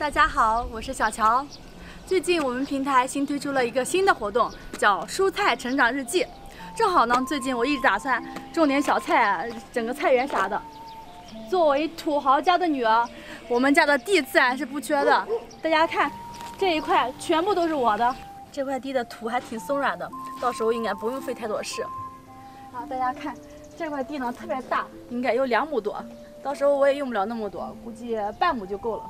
大家好，我是小乔。最近我们平台新推出了一个新的活动，叫蔬菜成长日记。正好呢，最近我一直打算种点小菜，整个菜园啥的。作为土豪家的女儿，我们家的地自然是不缺的。大家看，这一块全部都是我的。这块地的土还挺松软的，到时候应该不用费太多事。啊，大家看，这块地呢特别大，应该有两亩多。到时候我也用不了那么多，估计半亩就够了。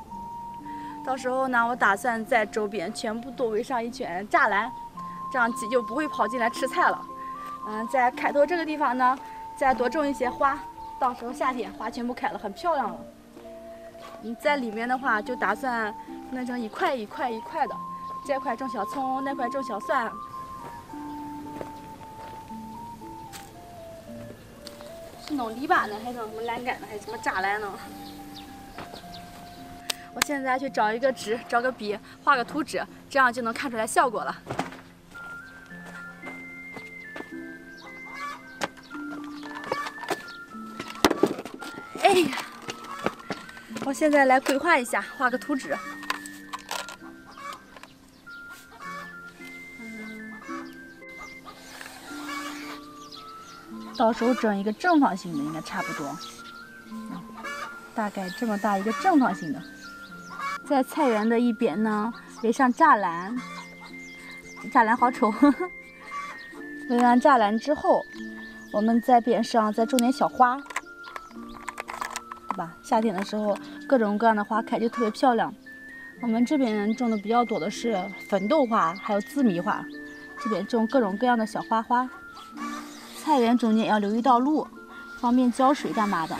到时候呢，我打算在周边全部都围上一圈栅栏，这样鸡就不会跑进来吃菜了。嗯，在开头这个地方呢，再多种一些花，到时候夏天花全部开了，很漂亮了。你，在里面的话，就打算弄成一块一块一块的，这块种小葱，那块种小蒜。是弄篱笆呢，还是弄什么栏杆呢，还是什么栅栏呢？我现在去找一个纸，找个笔，画个图纸，这样就能看出来效果了。哎呀，我现在来规划一下，画个图纸。到时候整一个正方形的，应该差不多。大概这么大一个正方形的。在菜园的一边呢，围上栅栏，栅栏好丑。围完栅栏之后，我们在边上再种点小花，对吧？夏天的时候，各种各样的花开就特别漂亮。我们这边种的比较多的是粉豆花，还有紫米花。这边种各种各样的小花花。菜园中间要留一道路，方便浇水干嘛的。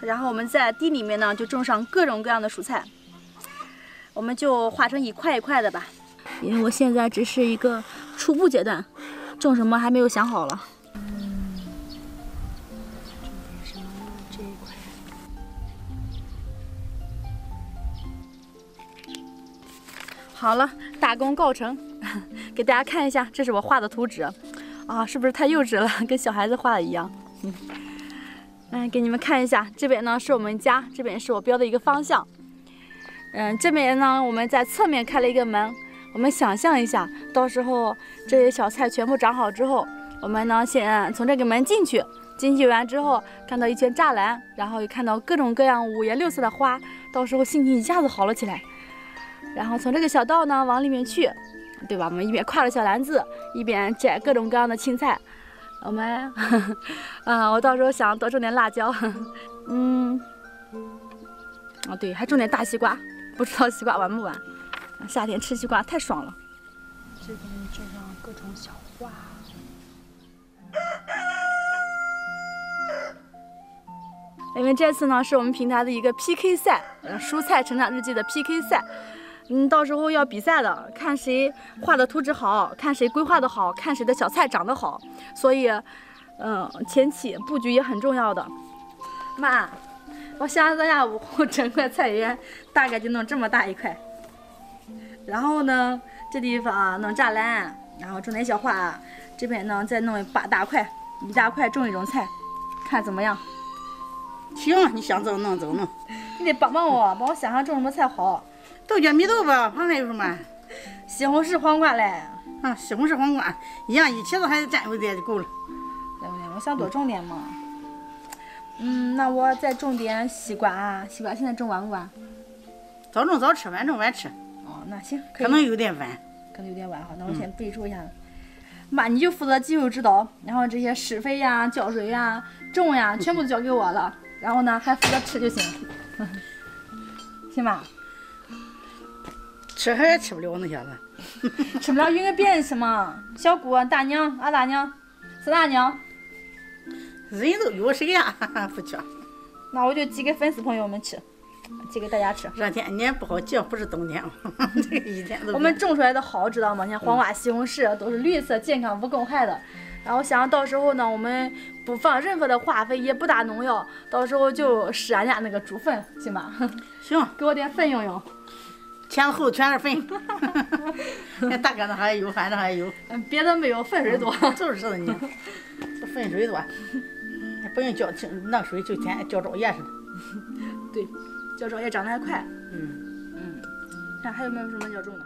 然后我们在地里面呢，就种上各种各样的蔬菜。我们就画成一块一块的吧，因为我现在只是一个初步阶段，种什么还没有想好了。好了，大功告成，给大家看一下，这是我画的图纸。啊，是不是太幼稚了，跟小孩子画的一样？嗯。嗯，给你们看一下，这边呢是我们家，这边是我标的一个方向。嗯，这边呢我们在侧面开了一个门，我们想象一下，到时候这些小菜全部长好之后，我们呢先从这个门进去，进去完之后看到一圈栅栏，然后又看到各种各样五颜六色的花，到时候心情一下子好了起来。然后从这个小道呢往里面去，对吧？我们一边挎着小篮子，一边摘各种各样的青菜。我们，啊，我到时候想多种点辣椒，嗯，哦对，还种点大西瓜，不知道西瓜完不完。夏天吃西瓜太爽了。这边种上各种小花。因为这次呢是我们平台的一个 PK 赛，蔬菜成长日记的 PK 赛。嗯，到时候要比赛的，看谁画的图纸好，看谁规划的好，看谁的小菜长得好。所以，嗯，前期布局也很重要的。妈，我想咱家屋整块菜园大概就弄这么大一块。然后呢，这地方弄栅栏，然后种点小花。这边呢，再弄八大块，一大块种一种菜，看怎么样？行，你想怎么弄怎么弄。你得帮帮我，帮我想想种什么菜好。豆角、米豆吧，旁边有什么？西红柿、黄瓜嘞。啊，西红柿、黄瓜一样，一茄子还是占有点就够了，对不对？我想多种点嘛。嗯，那我再种点西瓜。西瓜现在种晚不晚？早种早吃，晚种晚吃。哦，那行，可能有点晚，可能有点晚哈。那我先备注一下。妈，你就负责技术指导，然后这些施肥呀、浇水呀、种呀，全部都交给我了。然后呢，还负责吃就行，行吧？吃还吃不了那些子，吃不了匀给别人吃嘛。小姑、大娘、俺大娘、四大娘，人都有谁呀？不缺。那我就寄给粉丝朋友们吃，寄给大家吃。热天你也不好寄，不是冬天吗？这个一天都。我们种出来的好，知道吗？你看黄瓜、西红柿都是绿色、健康、无公害的。然后想到时候呢，我们不放任何的化肥，也不打农药，到时候就施俺家那个猪粪，行吧？行，给我点粪用用。前后全是粪，那大杆子还有，反正还有，别的没有，粪水多。就是的呢，这粪水多，不用浇，那水就天浇庄叶似的。对，浇庄叶长得还快。嗯，嗯，看还有没有什么要种的？